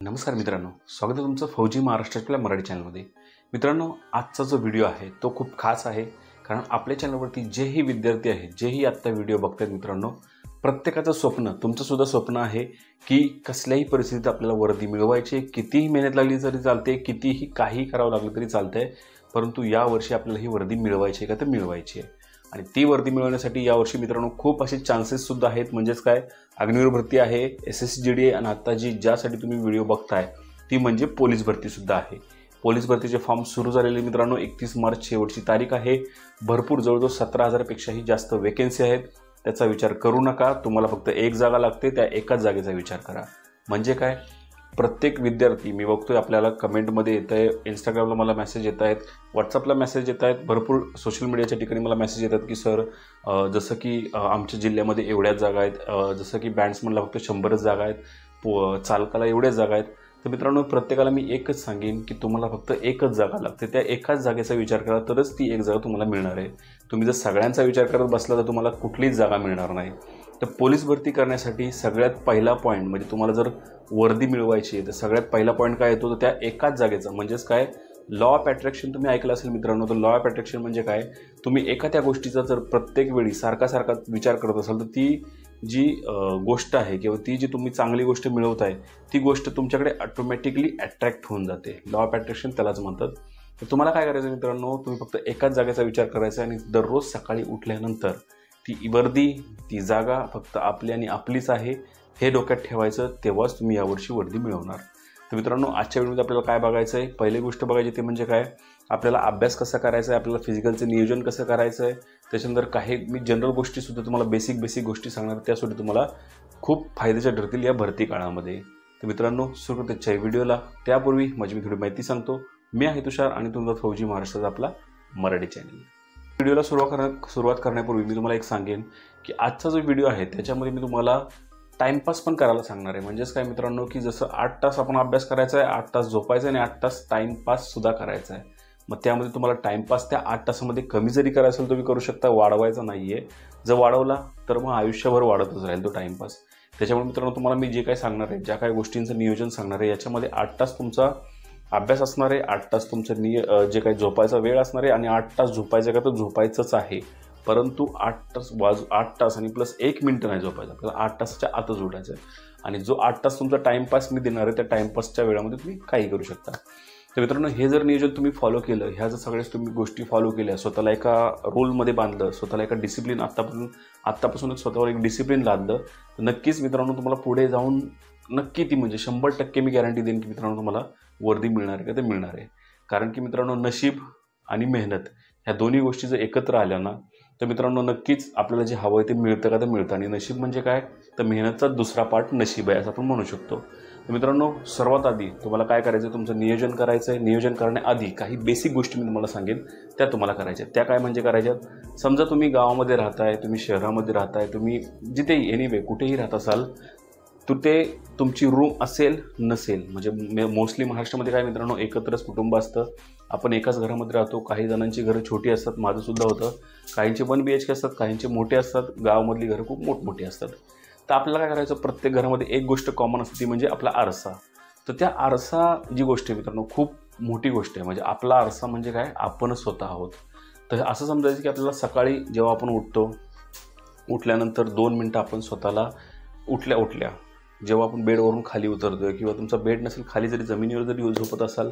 नमस्कार मित्रांनो स्वागत आहे तुमचं फौजी महाराष्ट्राच्या मराठी चॅनलमध्ये मित्रांनो आजचा जो व्हिडिओ आहे तो खूप खास आहे कारण आपल्या चॅनलवरती जेही विद्यार्थी आहेत जेही आत्ता व्हिडिओ बघतात मित्रांनो प्रत्येकाचं स्वप्न तुमचंसुद्धा स्वप्न आहे की कसल्याही परिस्थितीत आपल्याला वर्दी मिळवायची आहे. कितीही मेहनत लागली तरी चालते कितीही काही करावं लागलं तरी चालतंय परंतु यावर्षी आपल्याला ही वर्दी मिळवायची आहे का तर मिळवायची आहे आणि ती वर्दी मिळवण्यासाठी यावर्षी मित्रांनो खूप असे चान्सेस सुद्धा आहेत. म्हणजेच काय? अग्निवीर भरती आहे एस एस जी डी आहे आणि आत्ता जी ज्यासाठी तुम्ही व्हिडिओ बघताय ती म्हणजे पोलीस भरतीसुद्धा आहे. पोलीस भरतीचे फॉर्म सुरू झालेले मित्रांनो एकतीस मार्च शेवटची तारीख आहे. भरपूर जवळजवळ सतरा हजारपेक्षाही जास्त वेकेन्सी आहेत. त्याचा विचार करू नका. तुम्हाला फक्त एक जागा लागते त्या एकाच जागेचा विचार करा. म्हणजे काय? प्रत्येक विद्यार्थी मी बघतोय आपल्याला कमेंटमध्ये येत आहे इंस्टाग्रामला मला मेसेज येत आहेत व्हॉट्सअपला मेसेज येत आहेत भरपूर सोशल मीडियाच्या ठिकाणी मला मेसेज येतात की सर जसं की आमच्या जिल्ह्यामध्ये एवढ्याच जागा आहेत जसं की बँड्समनला फक्त शंभरच जागा आहेत पो चालकाला एवढ्याच जागा आहेत. तर मित्रांनो प्रत्येकाला मी एकच सांगेन की तुम्हाला फक्त एकच जागा लागते. त्या एकाच जागेचा विचार करा तरच ती एक जागा तुम्हाला मिळणार आहे. तुम्ही जर सगळ्यांचा विचार करत बसला तर तुम्हाला कुठलीच जागा मिळणार नाही. तर पोलीस भरती करण्यासाठी सगळ्यात पहिला पॉईंट म्हणजे तुम्हाला जर वर्दी मिळवायची आहे तर सगळ्यात पहिला पॉईंट काय येतो? तर त्या एकाच जागेचा. म्हणजेच काय? लॉ ऑफ अट्रॅक्शन तुम्ही ऐकलं असेल मित्रांनो तर लॉ ऑफ अट्रॅक्शन म्हणजे काय? तुम्ही एका त्या गोष्टीचा जर प्रत्येक वेळी सारखा सारखा विचार करत असाल तर ती जी गोष्ट आहे किंवा ती जी तुम्ही चांगली गोष्ट मिळवताय ती गोष्ट तुमच्याकडे ऑटोमॅटिकली अट्रॅक्ट होऊन जाते. लॉ ऑफ अट्रॅक्शन त्यालाच म्हणतात. तर तुम्हाला काय करायचं मित्रांनो? तुम्ही फक्त एकाच जागेचा विचार करायचा आणि दररोज सकाळी उठल्यानंतर ती वर्दी ती जागा फक्त आपली आणि आपलीच आहे हे डोक्यात ठेवायचं तेव्हाच तुम्ही यावर्षी वर्दी मिळवणार. तर मित्रांनो आजच्या व्हिडिओमध्ये आपल्याला काय बघायचं आहे पहिली गोष्ट बघायची ते म्हणजे काय? आपल्याला अभ्यास कसा करायचा आहे? आपल्याला फिजिकलचं नियोजन कसं करायचं आहे? त्याच्यानंतर काही मी जनरल गोष्टीसुद्धा तुम्हाला बेसिक बेसिक गोष्टी सांगणार त्यासाठी तुम्हाला खूप फायद्याच्या ठरतील या भरती काळामध्ये. तर मित्रांनो सुरुवातीच्या व्हिडिओला. त्यापूर्वी माझी मी थोडी माहिती सांगतो. मी आहे तुषार आणि तुमचा फौजी महाराष्ट्राचा आपला मराठी चॅनल व्हिडिओला सुरुवात करण्या सुरुवात करण्यापूर्वी मी तुम्हाला एक सांगेन की आजचा जो व्हिडिओ आहे त्याच्यामध्ये मी तुम्हाला टाईमपास पण करायला सांगणार आहे. म्हणजेच काय मित्रांनो की जसं आठ तास आपण अभ्यास करायचा आहे आठ तास झोपायचं आहे आणि आठ तास टाईमपाससुद्धा करायचा आहे. मग त्यामध्ये तुम्हाला टाईमपास त्या आठ तासामध्ये कमी जरी करायचं असेल तुम्ही करू शकता. वाढवायचा नाही आहे जर वाढवला तर मग आयुष्यभर वाढतच राहील तो टाईमपास त्याच्यामुळे मित्रांनो तुम्हाला मी जे काही सांगणार आहे ज्या काही गोष्टींचं नियोजन सांगणार आहे याच्यामध्ये आठ तास तुमचा अभ्यास असणार आहे आठ तास तुमचं निय जे काही झोपायचा वेळ असणार आहे आणि आठ तास झोपायचं का तर झोपायचंच आहे. परंतु आठ तास बाजू आठ तास आणि प्लस एक मिनटं नाही झोपायचं. आपल्याला आठ तासाच्या आतच उठायचं आहे. आणि जो आठ तास तुमचा टाईमपास मी देणार आहे त्या टाईमपासच्या वेळामध्ये तुम्ही काही करू शकता. तर मित्रांनो हे जर नियोजन तुम्ही फॉलो केलं ह्या जर सगळ्याच तुम्ही गोष्टी फॉलो केल्या स्वतःला एका रोलमध्ये बांधलं स्वतःला एका डिसिप्लिन आत्तापासून आत्तापासूनच स्वतःवर एक डिसिप्लिन लादलं तर नक्कीच मित्रांनो तुम्हाला पुढे जाऊन नक्की ती म्हणजे शंभर टक्के मी गॅरंटी देईन की मित्रांनो तुम्हाला वर्दी मिळणार आहे का? ते मिळणार आहे. कारण की मित्रांनो नशीब आणि मेहनत ह्या दोन्ही गोष्टी जर एकत्र आल्या ना तर मित्रांनो नक्कीच आपल्याला जे हवं आहे ते मिळतं का? तर मिळतं. आणि नशीब म्हणजे काय? तर मेहनतचा दुसरा पार्ट नशीब आहे असं आपण म्हणू शकतो. तर मित्रांनो सर्वात आधी तुम्हाला काय करायचं आहे तुमचं नियोजन करायचं आहे नियोजन करण्याआधी काही बेसिक गोष्टी मी तुम्हाला सांगेन. त्या तुम्हाला करायच्या त्या काय म्हणजे करायच्यात? समजा तुम्ही गावामध्ये राहताय तुम्ही शहरामध्ये राहताय तुम्ही जिथेही एनिवे कुठेही राहत असाल तिथे तुमची रूम असेल नसेल. म्हणजे मोस्टली महाराष्ट्रामध्ये काय मित्रांनो एकत्रच कुटुंब असतं. आपण एकाच घरामध्ये राहतो. काही जणांची घरं छोटी असतात माझं सुद्धा होतं. काहींचे वन बी एच के असतात काहींचे मोठे असतात. गावामधली घरं खूप मोठमोठी असतात. तर आपल्याला काय करायचं प्रत्येक घरामध्ये एक गोष्ट कॉमन असते ती म्हणजे आपला आरसा. तर त्या आरसा जी गोष्ट आहे मित्रांनो खूप मोठी गोष्ट आहे. म्हणजे आपला आरसा म्हणजे काय? आपणच स्वतः आहोत. तर असं समजायचं की आपल्याला सकाळी जेव्हा आपण उठतो उठल्यानंतर दोन मिनटं आपण स्वतःला उठल्या उठल्या जेव्हा आपण बेडवरून खाली उतरतोय किंवा तुमचा बेड नसेल खाली जरी जमिनीवर जरी झोपत असाल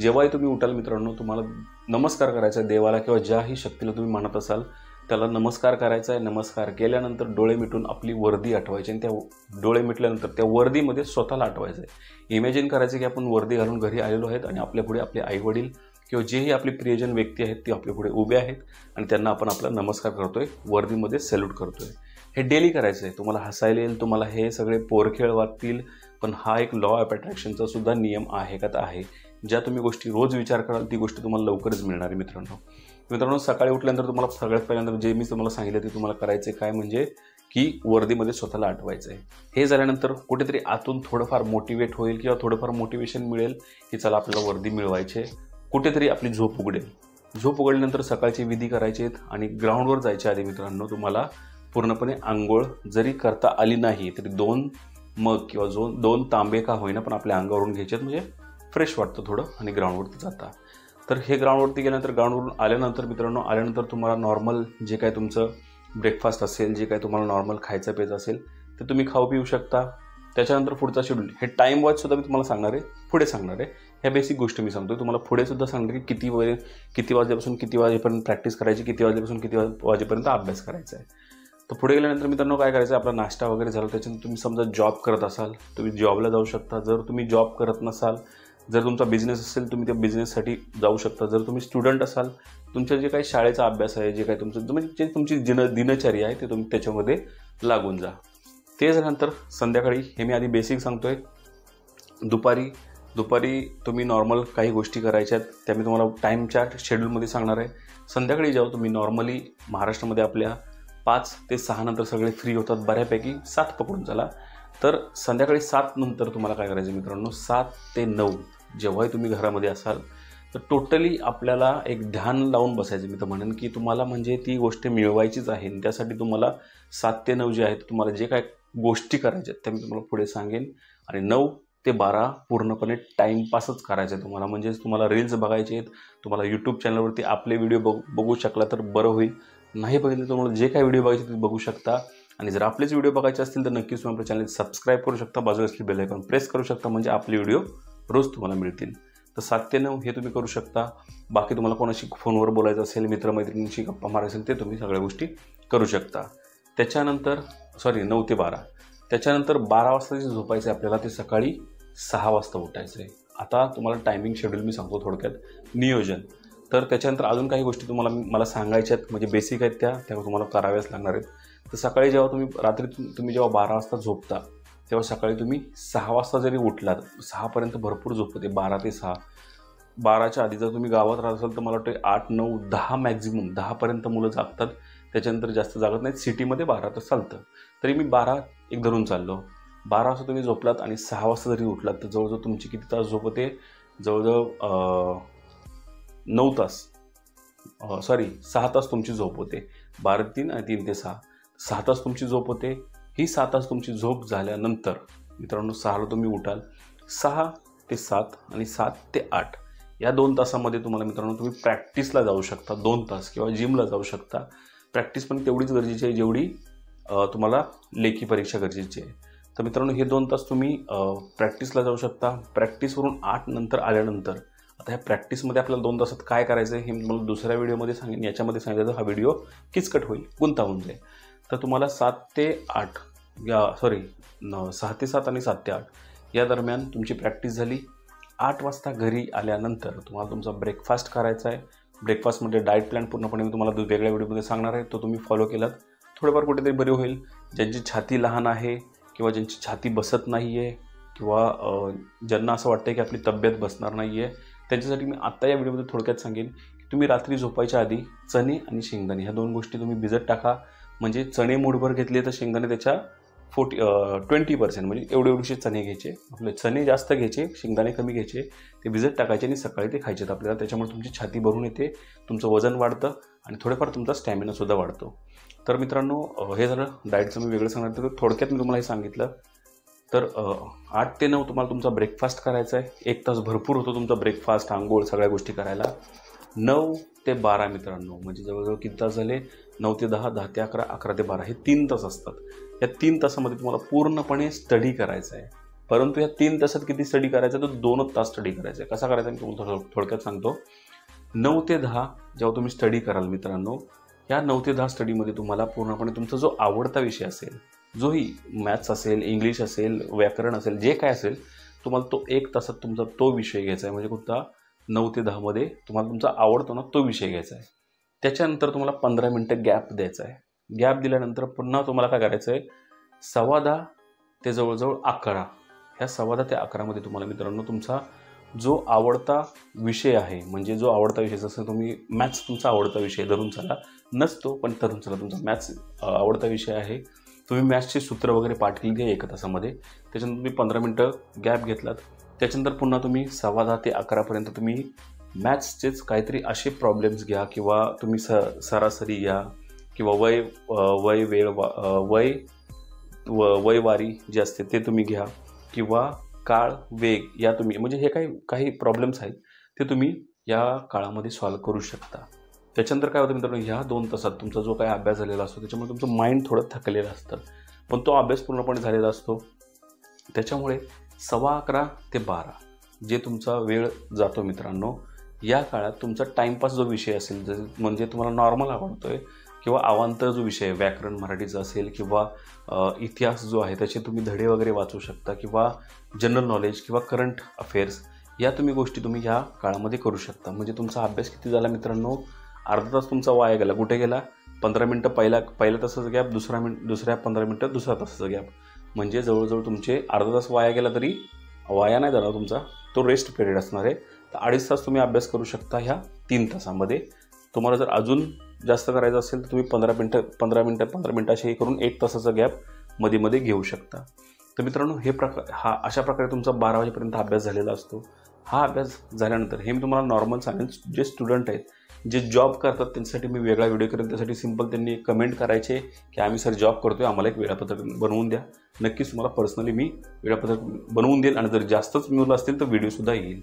जेव्हाही तुम्ही उठाल मित्रांनो तुम्हाला नमस्कार करायचा आहे देवाला किंवा ज्याही शक्तीला तुम्ही मानत असाल त्याला नमस्कार करायचा आहे. नमस्कार केल्यानंतर डोळे मिटून आपली वर्दी आठवायची आणि त्या डोळे मिटल्यानंतर त्या वर्दीमध्ये स्वतःला आठवायचं आहे. इमॅजिन करायचं की आपण वर्दी घालून घरी आलेलो आहेत आणि आपल्या पुढे आपले आईवडील किंवा जेही आपले प्रियजन व्यक्ती आहेत ते आपल्या पुढे उभे आहेत आणि त्यांना आपण आपला नमस्कार करतोय वर्दीमध्ये सॅल्यूट करतोय. हे डेली करायचं आहे तुम्हाला हसायला येईल तुम्हाला हे सगळे पोरखेळ वाटतील पण हा एक लॉ ऑफ अट्रॅक्शनचा सुद्धा नियम आहे का तर आहे? ज्या तुम्ही गोष्टी रोज विचार कराल ती गोष्ट तुम्हाला लवकरच मिळणार आहे मित्रांनो. मित्रांनो सकाळी उठल्यानंतर तुम्हाला सगळ्यात पहिल्यांदा जे मी तुम्हाला सांगितलं ते तुम्हाला करायचं आहे काय म्हणजे की वर्दीमध्ये स्वतःला आठवायचं आहे हे झाल्यानंतर कुठेतरी आतून थोडंफार मोटिवेट होईल किंवा थोडंफार मोटिवेशन मिळेल की चला आपल्याला वर्दी मिळवायची आहे. कुठेतरी आपली झोप उघडेल. झोप उघडल्यानंतर सकाळची विधी करायची आहेत आणि ग्राउंडवर जायच्या आधी मित्रांनो तुम्हाला पूर्णपणे आंघोळ जरी करता आली नाही तरी दोन मग किंवा जो दोन तांबे का होईना पण आपल्या अंगावरून घ्यायचे म्हणजे फ्रेश वाटतं थोडं आणि ग्राउंडवरती जाता. तर हे ग्राउंडवरती गेल्यानंतर ग्राउंडवरून आल्यानंतर मित्रांनो आल्यानंतर तुम्हाला नॉर्मल जे काय तुमचं ब्रेकफास्ट असेल जे काय तुम्हाला नॉर्मल खायचं प्यायचं असेल ते तुम्ही खाऊ पिऊ शकता. त्याच्यानंतर पुढचा शेड्यूल हे टाईम सुद्धा मी तुम्हाला सांगणार आहे पुढे सांगणार आहे. ह्या बेसिक गोष्टी मी सांगतो तुम्हाला पुढे सुद्धा सांगणार की किती वेळ किती वाजेपासून किती वाजेपर्यंत प्रॅक्टिस करायची किती वाजेपासून किती वाजेपर्यंत अभ्यास करायचा आहे. तर पुढे गेल्यानंतर मित्रांनो काय करायचं? आपला नाश्ता वगैरे झाला त्याच्यानंतर तुम्ही समजा जॉब करत असाल तुम्ही जॉबला जाऊ शकता. जर तुम्ही जॉब करत नसाल जर तुमचा बिझनेस असेल तुम्ही त्या बिझनेससाठी जाऊ शकता. जर तुम्ही स्टुडंट असाल तुमच्या जे काही शाळेचा अभ्यास आहे जे काही तुमचं म्हणजे जे तुमची दिन दिनचर्या आहे ते तुम्ही त्याच्यामध्ये लागून जा. ते झाल्यानंतर संध्याकाळी हे मी आधी बेसिक सांगतो आहे दुपारी दुपारी तुम्ही नॉर्मल काही गोष्टी करायच्या आहेत त्या मी तुम्हाला टाईमच्या शेड्यूलमध्ये सांगणार आहे. संध्याकाळी जाऊ तुम्ही नॉर्मली महाराष्ट्रामध्ये आपल्या पाच ते सहा नंतर सगळे फ्री होतात बऱ्यापैकी सात पकडून चला. तर संध्याकाळी सात नंतर तुम्हाला काय करायचं मित्रांनो? सात ते नऊ जेव्हाही तुम्ही घरामध्ये असाल तर टोटली आपल्याला एक ध्यान लावून बसायचं. मी तर म्हणेन की तुम्हाला म्हणजे ती गोष्ट मिळवायचीच आहे. त्यासाठी तुम्हाला सात ते नऊ जे आहेत तुम्हाला जे काय गोष्टी करायच्या त्या मी तुम्हाला पुढे सांगेन. आणि नऊ ते बारा पूर्णपणे टाईमपासच करायचं आहे तुम्हाला. म्हणजेच तुम्हाला रील्स बघायचे आहेत तुम्हाला यूट्यूब चॅनलवरती आपले व्हिडिओ बघ बघू शकला तर बरं होईल. नाही बघितलं तुम्हाला जे काही व्हिडिओ बघायचे ते बघू शकता. आणि जर आपलेच व्हिडिओ बघायचे असतील तर नक्कीच तुम्ही आपल्या चॅनल सबस्क्राईब करू शकता. बाजूला असलेली बेल आयकॉन प्रेस करू शकता. म्हणजे आपले व्हिडिओ रोज तुम्हाला मिळतील. तर सात ते नऊ हे तुम्ही करू शकता. बाकी तुम्हाला कोणाशी फोनवर बोलायचं असेल मित्रमैत्रिणींशी गप्पा मारायचं असेल ते तुम्ही सगळ्या गोष्टी करू शकता. त्याच्यानंतर सॉरी नऊ ते बारा. त्याच्यानंतर बारा वाजता जे झोपायचं आहे आपल्याला ते सकाळी सहा वाजता उठायचं आहे. आता तुम्हाला टायमिंग शेड्यूल मी सांगतो थोडक्यात. नियोजन. तर त्याच्यानंतर अजून काही गोष्टी तुम्हाला मला सांगायच्या आहेत. म्हणजे बेसिक आहेत त्या त्या तुम्हाला कराव्याच लागणार आहेत. तर सकाळी जेव्हा तुम्ही रात्री तुम्ही जेव्हा बारा वाजता झोपता तेव्हा सकाळी तुम्ही सहा वाजता जरी उठलात सहापर्यंत भरपूर झोपते बारा ते सहा. बाराच्या आधी जर तुम्ही गावात राहत असाल तर मला वाटतं आठ नऊ दहा मॅक्झिमम दहापर्यंत मुलं जागतात. त्याच्यानंतर जास्त जागत नाहीत. सिटीमध्ये बारा तर चालतं. तरी मी बारा एक धरून चाललो. बारा वाजता तुम्ही झोपलात आणि सहा वाजता जरी उठलात तर जवळजवळ तुमची किती तास झोप होते? जवळजवळ नऊ तास. सॉरी सहा तास तुमची झोप होते. बारा तीन आणि तीन ते सहा. सहा तास तुमची झोप होते. ही सहा तास तुमची झोप झाल्यानंतर मित्रांनो सहाला तुम्ही उठाल. सहा ते सात आणि सात ते आठ. या दोन तासामध्ये तुम्हाला मित्रांनो तुम्ही प्रॅक्टिसला जाऊ शकता. दोन तास किंवा जिमला जाऊ शकता. प्रॅक्टिस पण तेवढीच गरजेची आहे जेवढी तुम्हाला लेखी परीक्षा गरजेची आहे. तर मित्रांनो हे दोन तास तुम्ही प्रॅक्टिसला जाऊ शकता. प्रॅक्टिसवरून आठ नंतर आल्यानंतर आता ह्या प्रॅक्टिसमध्ये आपल्याला दोन तासात काय करायचं आहे हे मला दुसऱ्या व्हिडिओमध्ये सांगेन. याच्यामध्ये सांगितलं तर हा व्हिडिओ किचकट होईल गुंतावून जाईल. तर तुम्हाला सात ते आठ या सॉरी न सहा ते सात आणि सात ते आठ या दरम्यान तुमची प्रॅक्टिस झाली. आठ वाजता घरी आल्यानंतर तुम्हाला तुमचा ब्रेकफास्ट करायचा आहे. ब्रेकफास्टमध्ये डाएट प्लॅन पूर्णपणे मी तुम्हाला वेगळ्या व्हिडिओमध्ये सांगणार आहे. तो तुम्ही फॉलो केलात. थोडंफार कुठेतरी बरे होईल. ज्यांची छाती लहान आहे किंवा ज्यांची छाती बसत नाही आहे किंवा ज्यांना असं वाटतं की आपली तब्येत बसणार नाही आहे त्यांच्यासाठी मी आत्ता या व्हिडिओमध्ये थोडक्यात सांगेन की तुम्ही रात्री झोपायच्या आधी चणे आणि शेंगदाणे ह्या दोन गोष्टी तुम्ही भिजत टाका. म्हणजे चणे मूठभर घेतले तर शेंगदाणे त्याच्या फोर्टी ट्वेंटी पर्सेंट म्हणजे एवढे एवढेशे चणे घ्यायचे. आपले चणे जास्त घ्यायचे शेंगदाणे कमी घ्यायचे ते भिजत टाकायचे आणि सकाळी ते खायचे आपल्याला. त्याच्यामुळे तुमची छाती भरून येते तुमचं वजन वाढतं आणि थोडेफार तुमचा स्टॅमिनासुद्धा वाढतो. तर मित्रांनो हे झालं डाएटचं मी वेगळं सांगणार तर थोडक्यात मी तुम्हाला हे सांगितलं तर आठ ते नऊ तुम्हाला तुमचा ब्रेकफास्ट करायचा आहे. एक तास भरपूर होतो तुमचा ब्रेकफास्ट आंघोळ सगळ्या गोष्टी करायला. नऊ ते बारा मित्रांनो म्हणजे जवळजवळ किती तास झाले? नऊ ते दहा दहा ते अकरा अकरा ते बारा हे तीन तास असतात. या तीन तासामध्ये तुम्हाला पूर्णपणे स्टडी करायचं आहे. परंतु या तीन तासात किती स्टडी करायचं तर दोनच तास स्टडी करायचा आहे. कसा करायचा मी तुम्हाला थोडक्यात सांगतो. नऊ ते दहा जेव्हा तुम्ही स्टडी कराल मित्रांनो या नऊ ते दहा स्टडीमध्ये तुम्हाला पूर्णपणे तुमचा जो आवडता विषय असेल जोही मॅथ्स असेल इंग्लिश असेल व्याकरण असेल जे काय असेल तुम्हाला तो एक तासात तुमचा तो विषय घ्यायचा आहे. म्हणजे कोणता? नऊ ते दहामध्ये तुम्हाला तुमचा आवडतो ना तो विषय घ्यायचा आहे. त्याच्यानंतर तुम्हाला पंधरा मिनटं गॅप द्यायचा आहे. गॅप दिल्यानंतर पुन्हा तुम्हाला काय करायचं आहे? सव्वा दहा ते जवळजवळ अकरा. ह्या सव्वा दहा ते अकरामध्ये तुम्हाला मित्रांनो तुमचा जो आवडता विषय आहे म्हणजे जो आवडता विषय जसं तुम्ही मॅथ्स तुमचा आवडता विषय धरून चला. नसतो पण धरून चला. तुमचा मॅथ्स आवडता विषय आहे. तुम्ही मॅथ्सचे सूत्र वगैरे पाठ केली एका तासामध्ये. त्याच्यानंतर तुम्ही पंधरा मिनटं गॅप घेतलात. त्याच्यानंतर पुन्हा तुम्ही सव्वा दहा ते अकरापर्यंत तुम्ही मॅथ्सचेच काहीतरी असे प्रॉब्लेम्स घ्या किंवा तुम्ही स सरासरी घ्या किंवा वय वय वेळ वय व वयवारी जे असते ते तुम्ही घ्या किंवा काळ वेग या तुम्ही म्हणजे हे काही काही प्रॉब्लेम्स आहेत ते तुम्ही या काळामध्ये सॉल्व करू शकता. त्याच्यानंतर काय होतं मित्रांनो ह्या दोन तासात तुमचा जो काही अभ्यास झालेला असतो त्याच्यामुळे तुमचं माइंड थोडं थकलेलं असतं. पण तो अभ्यास पूर्णपणे झालेला असतो. त्याच्यामुळे सव्वा अकरा ते बारा जे तुमचा वेळ जातो मित्रांनो या काळात तुमचा टाईमपास जो विषय असेल जर म्हणजे तुम्हाला नॉर्मल आवडतो आहे किंवा अवांतर जो विषय आहे व्याकरण मराठीचा असेल किंवा इतिहास जो आहे त्याचे तुम्ही धडे वगैरे वाचू शकता किंवा जनरल नॉलेज किंवा करंट अफेअर्स या तुम्ही गोष्टी तुम्ही ह्या काळामध्ये करू शकता. म्हणजे तुमचा अभ्यास किती झाला मित्रांनो? अर्धा तास तुमचा वाया गेला. कुठे गेला? पंधरा मिनटं पहिला पहिल्या तासाचा गॅप दुसरा मिन दुसऱ्या पंधरा मिनटं दुसऱ्या तासाचा गॅप म्हणजे जवळजवळ तुमचे अर्धा तास वाया गेला तरी वाया नाही जाणार तुमचा. तो रेस्ट पिरियड असणार आहे. तर अडीच तास तुम्ही अभ्यास करू शकता ह्या तीन तासामध्ये. तुम्हाला जर अजून जास्त करायचं असेल तर तुम्ही पंधरा मिनटं पंधरा मिनटं पंधरा मिनटं असे हे करून एक तासाचा गॅपमध्ये मध्ये घेऊ शकता. तर मित्रांनो हे प्रकार हा अशा प्रकारे तुमचा बारा वाजेपर्यंत अभ्यास झालेला असतो. हा अभ्यास झाल्यानंतर हे मी तुम्हाला नॉर्मल सांगेन जे स्टुडंट आहेत जे जॉब करतात त्यांच्यासाठी मी वेगळा व्हिडिओ करेन. त्यासाठी सिंपल त्यांनी कमेंट करायचे की आम्ही सर जॉब करतोय आम्हाला एक वेळापत्रक बनवून द्या. नक्कीच तुम्हाला पर्सनली मी वेळापत्रक बनवून देईल आणि जर जास्तच मुलं असतील तर व्हिडिओसुद्धा येईल.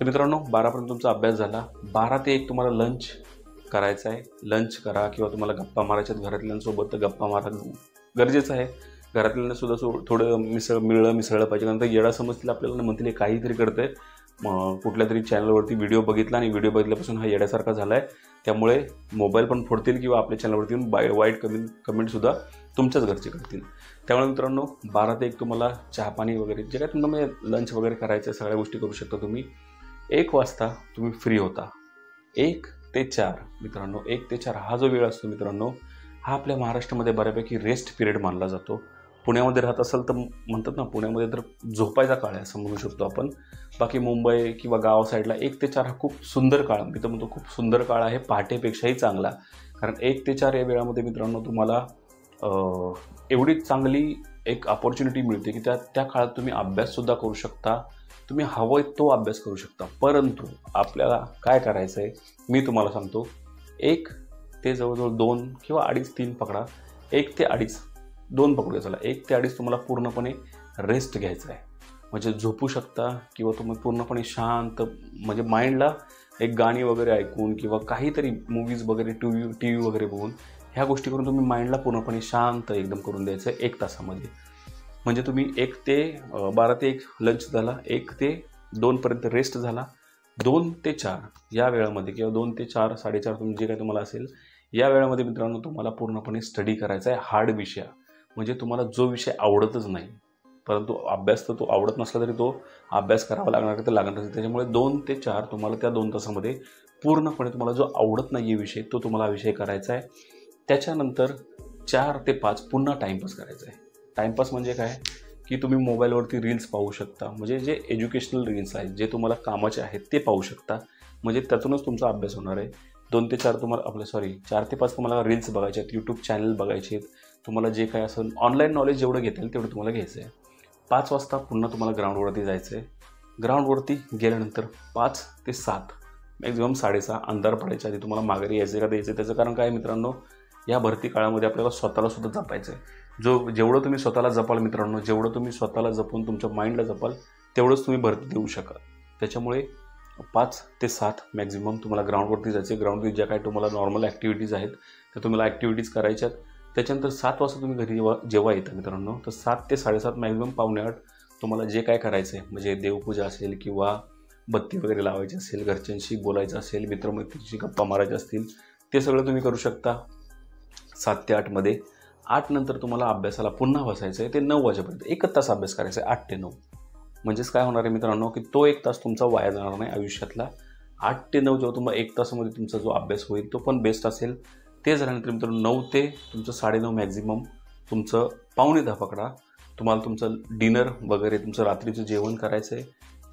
तर मित्रांनो बारापर्यंत तुमचा अभ्यास झाला. बारा ते एक तुम्हाला लंच करायचं आहे. लंच करा किंवा तुम्हाला गप्पा मारायच्यात घरातल्यांसोबत तर गप्पा मारा. गरजेचं आहे. घरातल्यांना सुद्धा थोडं मिसळ मिळलं मिसळलं पाहिजे. नंतर येडा समजतील आपल्याला म्हणतील काहीतरी करतंय. कुठल्या तरी चॅनलवरती व्हिडिओ बघितला आणि व्हिडिओ बघितल्यापासून हा येड्यासारखा झाला आहे त्यामुळे मोबाईल पण फोडतील किंवा आपल्या चॅनलवरती येऊन बाय वाईट कमेंट कमेंटसुद्धा तुमच्याच घरचे करतील. त्यामुळे मित्रांनो बारा ते एक तुम्हाला चहा पाणी वगैरे जे काय तुम्हाला म्हणजे लंच वगैरे करायचं सगळ्या गोष्टी करू शकता तुम्ही. एक वाजता तुम्ही फ्री होता. एक ते चार मित्रांनो एक ते चार हा जो वेळ असतो मित्रांनो हा आपल्या महाराष्ट्रामध्ये बऱ्यापैकी रेस्ट पिरियड मानला जातो. पुण्यामध्ये राहत असाल तर म्हणतात ना पुण्यामध्ये तर झोपायचा काळ आहे असं म्हणू शकतो आपण. बाकी मुंबई किंवा गाव साईडला एक ते चार हा खूप सुंदर काळ मी तर म्हणतो खूप सुंदर काळ आहे पहाटेपेक्षाही चांगला. कारण एक ते चार या वेळामध्ये मित्रांनो तुम्हाला एवढी चांगली एक अपॉर्च्युनिटी मिळते की त्या त्या काळात तुम्ही अभ्याससुद्धा करू शकता. तुम्ही हवं तो अभ्यास करू शकता. परंतु आपल्याला काय करायचं आहे मी तुम्हाला सांगतो. एक ते जवळजवळ दोन किंवा अडीच तीन पकडा. एक ते अडीच दोन पकडूया चला एक ते अडीच तुम्हाला पूर्णपणे रेस्ट घ्यायचा आहे. म्हणजे झोपू शकता किंवा तुम्ही पूर्णपणे शांत म्हणजे माइंडला एक गाणी वगैरे ऐकून किंवा काहीतरी मूवीज वगैरे टी व्ही टी व्ही वगैरे बघून ह्या गोष्टी करून तुम्ही माइंडला पूर्णपणे शांत एकदम करून द्यायचं आहे एक तासामध्ये. म्हणजे तुम्ही एक ते बारा ते एक लंच झाला एक ते दोनपर्यंत रेस्ट झाला दोन ते चार या वेळामध्ये किंवा दोन ते चार साडेचार तुम्ही जे काही तुम्हाला असेल या वेळामध्ये मित्रांनो तुम्हाला पूर्णपणे स्टडी करायचा आहे. हार्ड विषय. म्हणजे तुम्हाला जो विषय आवडतच नाही परंतु अभ्यास तर तो आवडत नसला तरी तो अभ्यास करावा लागणार तर लागणार त्याच्यामुळे दोन ते चार तुम्हाला त्या दोन तासामध्ये पूर्णपणे तुम्हाला जो आवडत नाही आहे विषय तो तुम्हाला विषय करायचा आहे. त्याच्यानंतर चार ते पाच पुन्हा टाईमपास करायचा आहे. टाईमपास म्हणजे काय? की तुम्ही मोबाईलवरती रील्स पाहू शकता. म्हणजे जे एज्युकेशनल रील्स आहेत जे तुम्हाला कामाचे आहेत ते पाहू शकता. म्हणजे त्यातूनच तुमचा अभ्यास होणार आहे. दोन ते चार तुम्हाला आपलं सॉरी चार ते पाच तुम्हाला रील्स बघायचे आहेत यूट्यूब चॅनल बघायचे आहेत. तुम्हाला जे काय असेल ऑनलाईन नॉलेज जेवढं घेता येईल तेवढं तुम्हाला घ्यायचं आहे पाच वाजता पुन्हा तुम्हाला ग्राउंडवरती जायचं आहे ग्राउंडवरती गेल्यानंतर पाच ते सात मॅक्झिमम साडेसहा अंधार पडायच्या आधी तुम्हाला माघारी यायचं का द्यायचं त्याचं कारण काय मित्रांनो? या भरती काळामध्ये आपल्याला स्वतःला सुद्धा जपायचं आहे जो जेवढं तुम्ही स्वतःला जपाल मित्रांनो जेवढं तुम्ही स्वतःला जपून तुमच्या माइंडला जपाल तेवढंच तुम्ही भरती देऊ शकाल. त्याच्यामुळे पाच ते सात मॅक्झिमम तुम्हाला ग्राउंडवरती जायचे ग्राउंडवरती ज्या काही तुम्हाला नॉर्मल ॲक्टिव्हिटीज आहेत त्या तुम्हाला ॲक्टिव्हिटीज करायच्यात. त्याच्यानंतर सात वाजता तुम्ही घरी जेव्हा जेव्हा येता मित्रांनो तर सात ते साडेसात मॅक्झिमम पावणे आठ तुम्हाला जे काय करायचं आहे म्हणजे देवपूजा असेल किंवा बत्ती वगैरे लावायची असेल घरच्यांशी बोलायचं असेल मित्रमैत्रीशी गप्पा मारायच्या असतील ते सगळं तुम्ही करू शकता. सात ते आठमध्ये आठ नंतर तुम्हाला अभ्यासाला पुन्हा बसायचं आहे ते नऊ वाजेपर्यंत. एकच तास अभ्यास करायचा आहे आठ ते नऊ. म्हणजेच काय होणार आहे मित्रांनो की तो एक तास तुमचा वाया जाणार नाही आयुष्यातला. आठ ते नऊ जेव्हा तुम्हाला एक तासामध्ये तुमचा जो अभ्यास होईल तो पण बेस्ट असेल. ते झाल्यानंतर मित्रांनो नऊ ते तुमचं साडेनऊ मॅक्झिमम तुमचं पावणे दहा पकडा. तुम्हाला तुमचं डिनर वगैरे तुमचं रात्रीचं जेवण करायचं आहे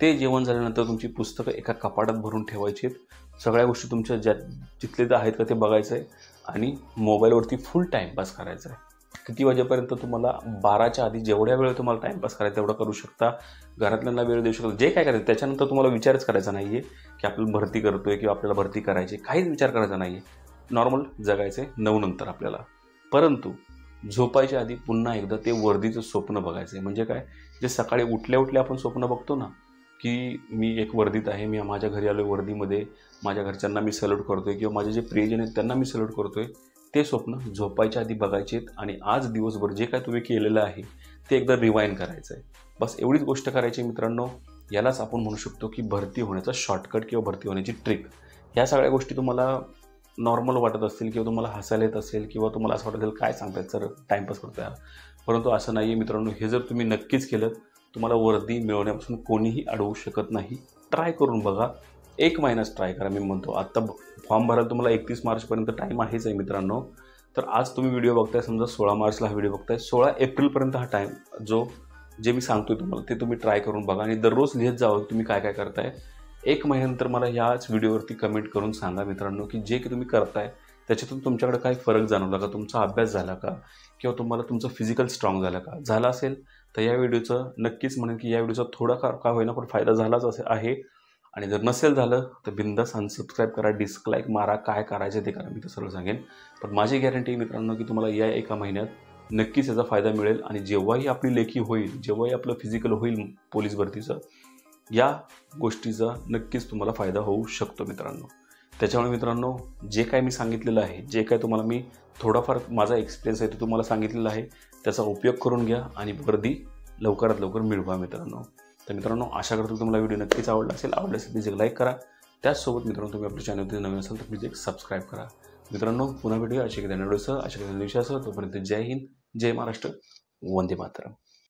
ते जेवण झाल्यानंतर तुमची पुस्तकं एका कपाटात भरून ठेवायची आहेत. सगळ्या गोष्टी तुमच्या ज्या जिथले तर आहेत का ते बघायचं आहे आणि मोबाईलवरती फुल टाईमपास करायचा आहे किती वाजेपर्यंत तुम्हाला बाराच्या आधी जेवढ्या वेळ तुम्हाला टाईमपास करायचा तेवढा करू शकता. घरातल्यांना वेळ देऊ शकता. जे काय करायचं त्याच्यानंतर तुम्हाला विचारच करायचा नाही आहे की आपल्याला भरती करतोय किंवा आपल्याला भरती करायची काहीच विचार करायचा नाही आहे नॉर्मल जगायचे नऊ नंतर आपल्याला. परंतु झोपायच्या आधी पुन्हा एकदा ते वर्दीचं स्वप्न बघायचं आहे म्हणजे काय? जे सकाळी उठल्या उठल्या आपण स्वप्न बघतो ना की मी एक वर्दीत आहे मी माझ्या घरी आलो वर्दीमध्ये माझ्या घरच्यांना मी सल्यूट आहे किंवा माझे जे प्रियजन आहेत त्यांना मी सल्यूट आहे ते स्वप्न झोपायच्या आधी बघायचे आहेत आणि आज दिवसभर जे काय तुम्ही केलेलं आहे ते एकदा रिवाईन करायचं आहे बस एवढीच गोष्ट करायची मित्रांनो. यालाच आपण म्हणू शकतो की भरती होण्याचा शॉर्टकट किंवा भरती होण्याची ट्रिक ह्या सगळ्या गोष्टी तुम्हाला नॉर्मल वाटत असतील किंवा तुम्हाला हसायला येत असेल किंवा तुम्हाला असं वाटत असेल काय सांगतायत सर टाईमपास करतोय परंतु असं नाही आहे मित्रांनो हे जर तुम्ही नक्कीच केलं तुम्हाला वर्दी मिळवण्यापासून कोणीही अडवू शकत नाही. ट्राय करून बघा. एक महिनाच ट्राय करा मी म्हणतो. आत्ता फॉर्म भरायला तुम्हाला एकतीस मार्चपर्यंत टाईम आहेच आहे मित्रांनो. तर आज तुम्ही व्हिडिओ बघताय समजा सोळा मार्चला हा व्हिडिओ बघताय. सोळा एप्रिलपर्यंत हा टाईम जो जे मी सांगतोय तुम्हाला ते तुम्ही ट्राय करून बघा. आणि दररोज लिहित जावं तुम्ही काय काय करताय. एक महिन्यानंतर मला याच व्हिडिओवरती कमेंट करून सांगा मित्रांनो की जे की तुम्ही करताय त्याच्यातून तुमच्याकडे काय फरक जाणवला का? तुमचा अभ्यास झाला का? किंवा तुम्हाला तुमचं फिजिकल स्ट्रॉंग झालं का? झाला असेल तर या व्हिडिओचं नक्कीच म्हणेन की या व्हिडिओचा थोडा का का होईना पण फायदा झालाच असे आहे. आणि जर नसेल झालं तर बिंदास अनसबस्क्राईब करा डिस्कलाईक मारा काय करायचं ते करा मी तर सरळ सांगेन. पण माझी गॅरंटी मित्रांनो की तुम्हाला या एका महिन्यात नक्कीच याचा फायदा मिळेल. आणि जेव्हाही आपली लेखी होईल जेव्हाही आपलं फिजिकल होईल पोलीस भरतीचं या गोष्टीचा नक्कीच तुम्हाला फायदा होऊ शकतो मित्रांनो. त्याच्यामुळे मित्रांनो जे काय मी सांगितलेलं आहे जे काय तुम्हाला मी थोडाफार माझा एक्सपिरियन्स आहे तो तुम्हाला सांगितलेला आहे त्याचा उपयोग करून घ्या आणि गर्दी लवकरात लवकर मिळवा मित्रांनो. तर मित्रांनो आशा करतो तुम्हाला व्हिडिओ नक्कीच आवडला असेल. आवडला असेल प्लीज एक लाईक करा. त्याचसोबत मित्रांनो तुम्ही आपल्या चॅनलवरती नवीन असाल तर प्लीज एक सबस्क्राईब करा. मित्रांनो पुन्हा व्हिडिओ अशा काही व्हिडिओसह अशा काही दिवसासह तोपर्यंत जय हिंद जय महाराष्ट्र. वंदे मातरम.